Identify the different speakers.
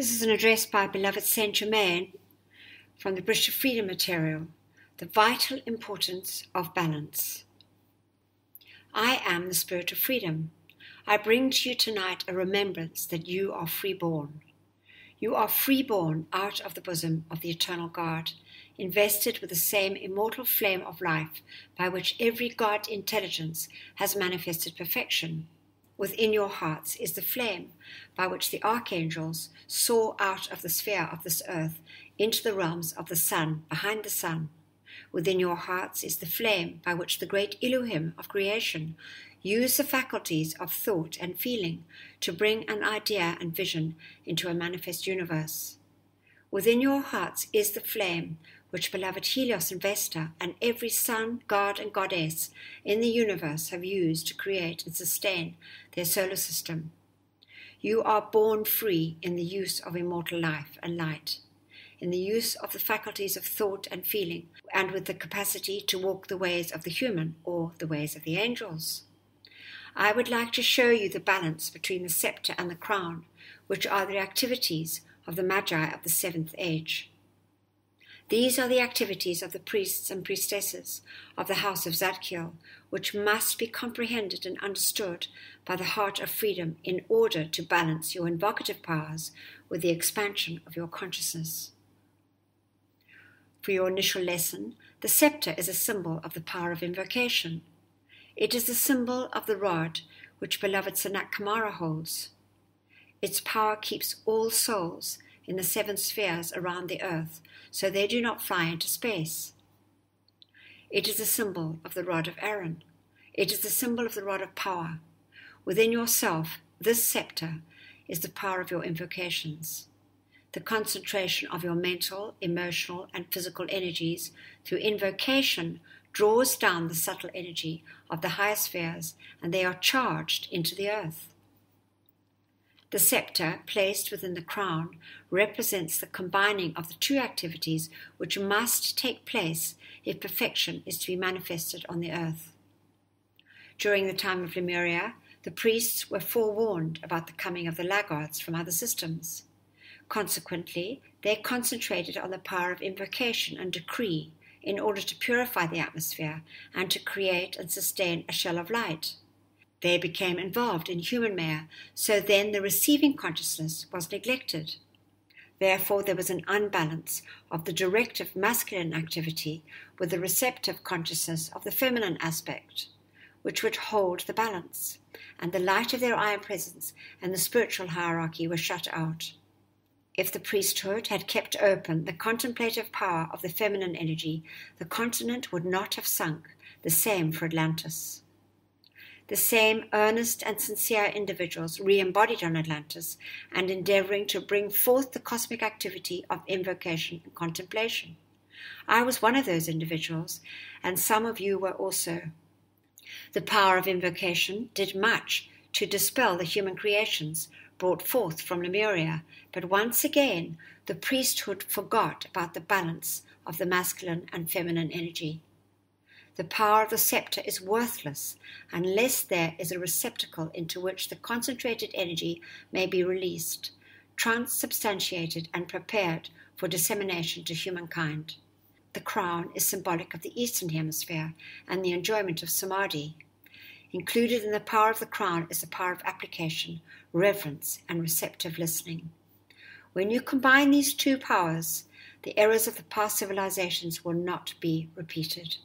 Speaker 1: an address by beloved Saint Germain from the Bridge to Freedom Material The Vital Importance of Balance. I am the Spirit of Freedom. I bring to you tonight a remembrance that you are freeborn. You are freeborn out of the bosom of the eternal God, invested with the same immortal flame of life by which every God intelligence has manifested perfection. Within your hearts is the flame by which the archangels soar out of the sphere of this earth into the realms of the sun, behind the sun. Within your hearts is the flame by which the great Elohim of creation use the faculties of thought and feeling to bring an idea and vision into a manifest universe. Within your hearts is the flame which beloved Helios and Vesta and every sun, god, and goddess in the universe have used to create and sustain their solar system. You are born free in the use of immortal life and light, in the use of the faculties of thought and feeling, and with the capacity to walk the ways of the human or the ways of the angels. I would like to show you the balance between the scepter and the crown, which are the activities of the Magi of the seventh age. These are the activities of the priests and priestesses of the house of Zadkiel, which must be comprehended and understood by the heart of freedom in order to balance your invocative powers with the expansion of your consciousness. For your initial lesson, the scepter is a symbol of the power of invocation. It is the symbol of the rod which beloved Sanat Kumara holds. Its power keeps all souls in the seven spheres around the earth so they do not fly into space. It is a symbol of the rod of Aaron. It is the symbol of the rod of power. Within yourself, this scepter is the power of your invocations. The concentration of your mental, emotional, and physical energies through invocation draws down the subtle energy of the higher spheres, and they are charged into the earth. The scepter, placed within the crown, represents the combining of the two activities which must take place if perfection is to be manifested on the earth. During the time of Lemuria, the priests were forewarned about the coming of the laggards from other systems. Consequently, they concentrated on the power of invocation and decree in order to purify the atmosphere and to create and sustain a shell of light. They became involved in human maya, so then the receiving consciousness was neglected. Therefore, there was an unbalance of the directive masculine activity with the receptive consciousness of the feminine aspect, which would hold the balance, and the light of their I AM Presence and the spiritual hierarchy were shut out. If the priesthood had kept open the contemplative power of the feminine energy, the continent would not have sunk, the same for Atlantis the same earnest and sincere individuals re embodied on Atlantis and endeavoring to bring forth the cosmic activity of invocation and contemplation. I was one of those individuals, and some of you were also. The power of invocation did much to dispel the human creations brought forth from Lemuria, but once again the priesthood forgot about the balance of the masculine and feminine energy. The power of the scepter is worthless unless there is a receptacle into which the concentrated energy may be released, transubstantiated, and prepared for dissemination to humankind. The crown is symbolic of the Eastern Hemisphere and the enjoyment of samadhi. Included in the power of the crown is the power of application, reverence, and receptive listening. When you combine these two powers, the errors of the past civilizations will not be repeated.